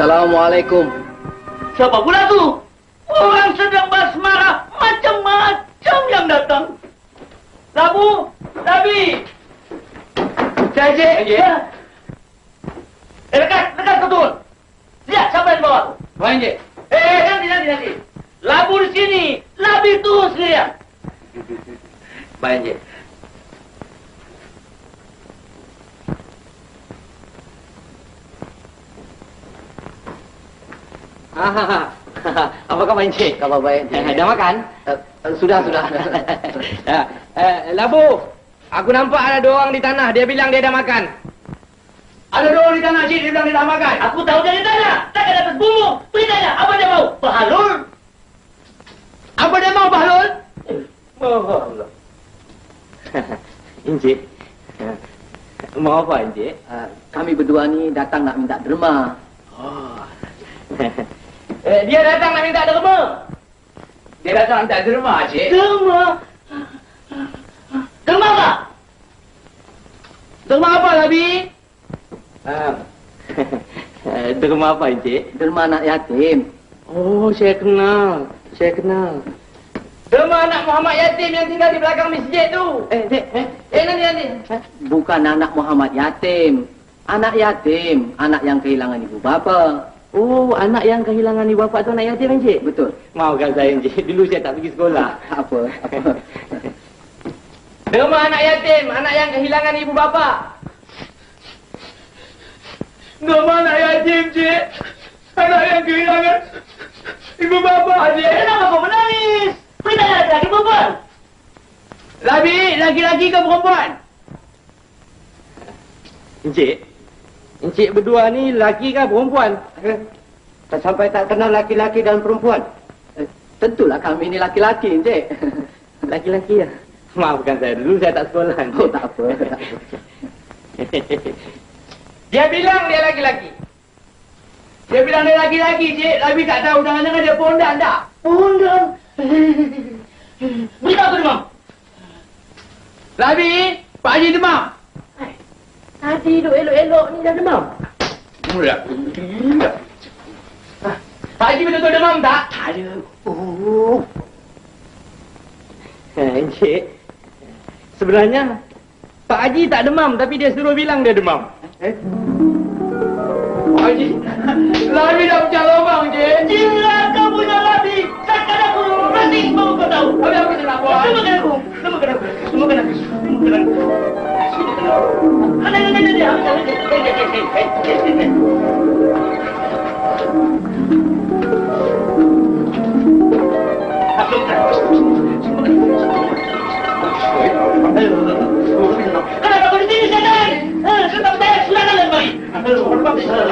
Assalamualaikum. Siapa pula tu? Orang sedang basmara, macam-macam yang datang. Labu, Labi. Cik, Ya. Eh, dekat, dekat turun. Lihat siapa yang bawa. Baik, Cik. Eh, eh, nanti, nanti, nanti. Labu di sini, Labi turun sendirian. Baik, Cik. Apa khabar Encik? Khabar baik. Eh, dah makan? Eh, sudah, sudah. Ya, eh, Labu, aku nampak ada dua orang di tanah. Dia bilang dia dah makan. Ada dua orang di tanah, Cik. Dia bilang dia dah makan. Aku tahu dia di tanah. Takkan dapat bumbu. Pergi tanya, apa dia mau? Bahalul? Apa dia mau? Bahalul. Encik. Mau apa, Encik? Eh, kami berdua ni datang nak minta derma. Oh. Eh, dia datang nak minta derma. Dia datang minta derma, Cik. Derma. Derma apa? Derma apa, Labi? Ah. derma apa, Encik? Derma anak yatim. Oh, saya kenal. Saya kenal. Derma anak Muhammad Yatim yang tinggal di belakang masjid tu. Eh, eh, eh, eh nanti, nanti. Bukan anak Muhammad yatim. Anak yatim, anak yang kehilangan ibu bapa. Oh, anak yang kehilangan ibu bapa tu anak yatim, Encik? Betul. Maafkan saya, Encik. Dulu saya tak pergi sekolah. Apa? Apa? Derma anak yatim, anak yang kehilangan ibu bapa. Derma anak yatim, Cik. Anak yang kehilangan ibu bapa, Cik. Kenapa kau menangis? Pergi tanya laki-laki perempuan. Labi, laki-laki ke perempuan? Encik, Encik berdua ni laki ke perempuan? Tak sampai tak kenal laki-laki dan perempuan. Eh, tentulah kami ni laki-laki, Encik. Laki-laki ya? Maafkan saya, dulu saya tak sekolah. Oh, tak apa. Tak apa. dia bilang dia laki-laki. Dia bilang dia laki-laki, Cik. Labi tak tahu jangan-jangan dia pondan tak? Pondan. Beritahu aku demam. Labi, Pak Haji demam. Tadi duduk elok-elok ni dah demam. Mula. Pak Haji betul-betul demam tak? Ada. Oh. Eh, Encik. Sebenarnya, Pak Haji tak demam tapi dia suruh bilang dia demam. Eh? Pak Haji, Labi dah pecah Hello.